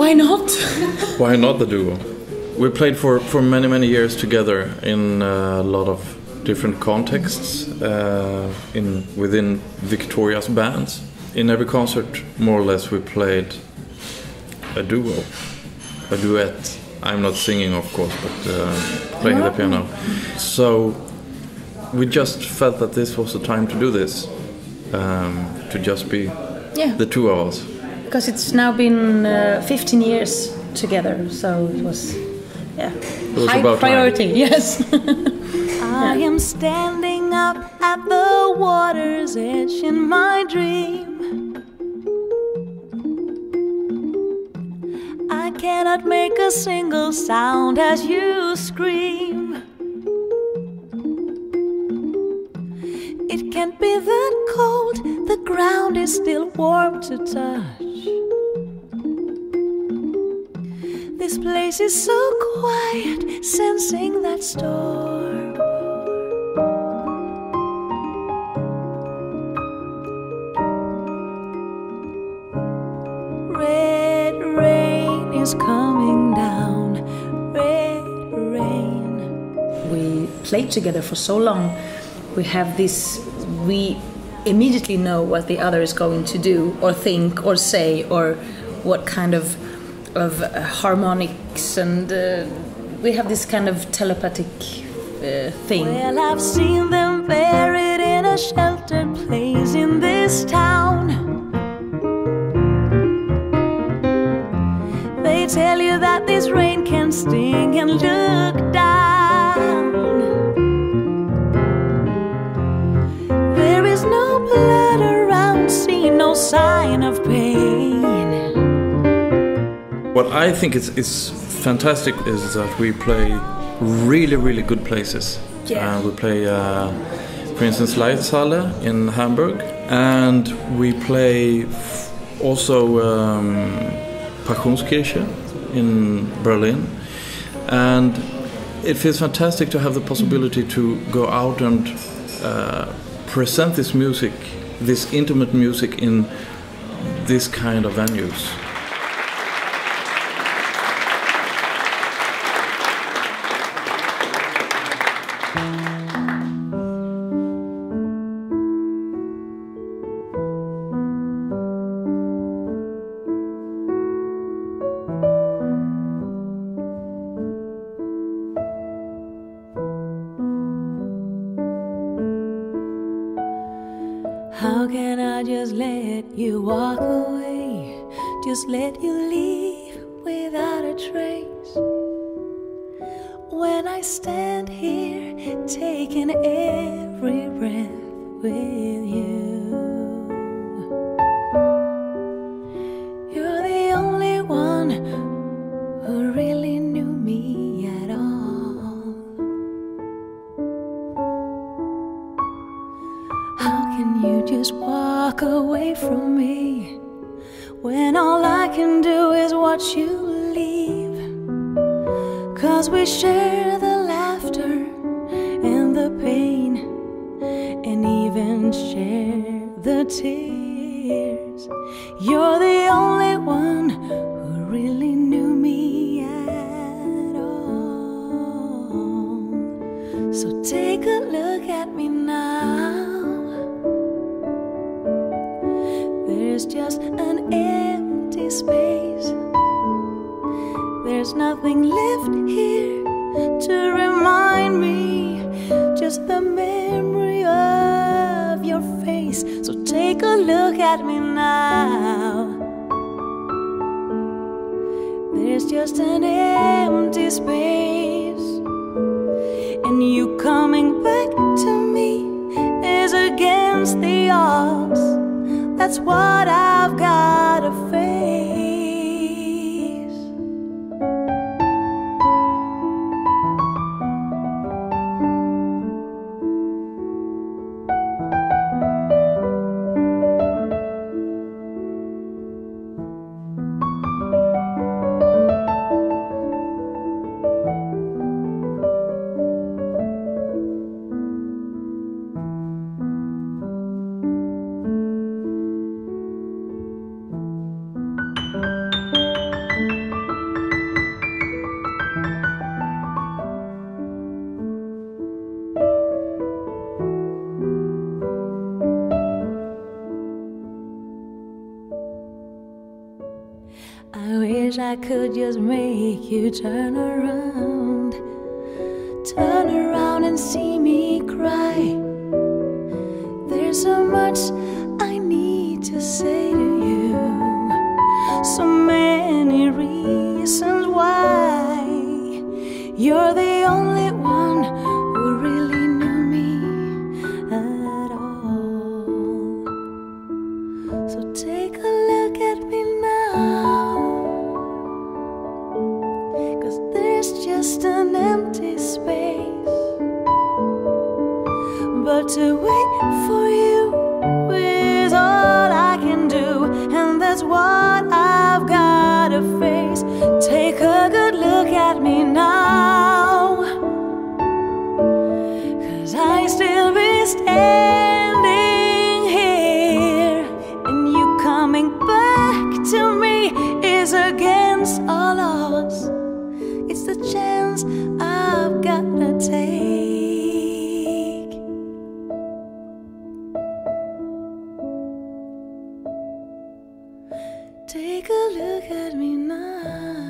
Why not? Why not the duo? We played for, for many, many years together in a lot of different contexts uh, in within Viktoria's bands. In every concert, more or less, we played a duo, a duet. I'm not singing, of course, but uh, playing the piano. So we just felt that this was the time to do this, um, to just be Yeah. the two of us. Because it's now been uh, 15 years together, so it was, yeah, was high about time. priority. Yes. I am standing up at the water's edge in my dream. I cannot make a single sound as you scream. It can't be that cold, the ground is still warm to touch. This place is so quiet, sensing that storm. Red rain is coming down. Red rain. we played together for so long. We have this. We immediately know what the other is going to do, or think, or say, or what kind of of uh, harmonics, and uh, we have this kind of telepathic uh, thing. Well, I've seen them buried in a sheltered place in this town. They tell you that this rain can sting and look down. There is no blood around, see no sign of pain. What I think is, is fantastic is that we play really, really good places. Yeah. Uh, we play, uh, for instance, Laeiszhalle in Hamburg, and we play f- also um, Passionskirche in Berlin. And it feels fantastic to have the possibility to go out and uh, present this music, this intimate music, in this kind of venues. How can I just let you walk away? Just let you leave without a trace. When I stand here taking every breath with you, you're the only one who really knew me at all. How can you just walk away from me when all I can do is watch you? Cause we share the laughter and the pain, and even share the tears. You're the only one who really knew me at all. So take a look at me now. There's just an empty space. There's nothing left look at me now. There's just an empty space, and you coming back to me is against the odds. That's what I've I could just make you turn around. Turn around and see me cry. There's so much I need to say to you. So many to wait for you is all I can do, and that's what I've gotta face. Take a good look at me now. Cause I still be standing here, and you coming back to me is against all odds. It's the chance I've gotta take. Take a look at me now.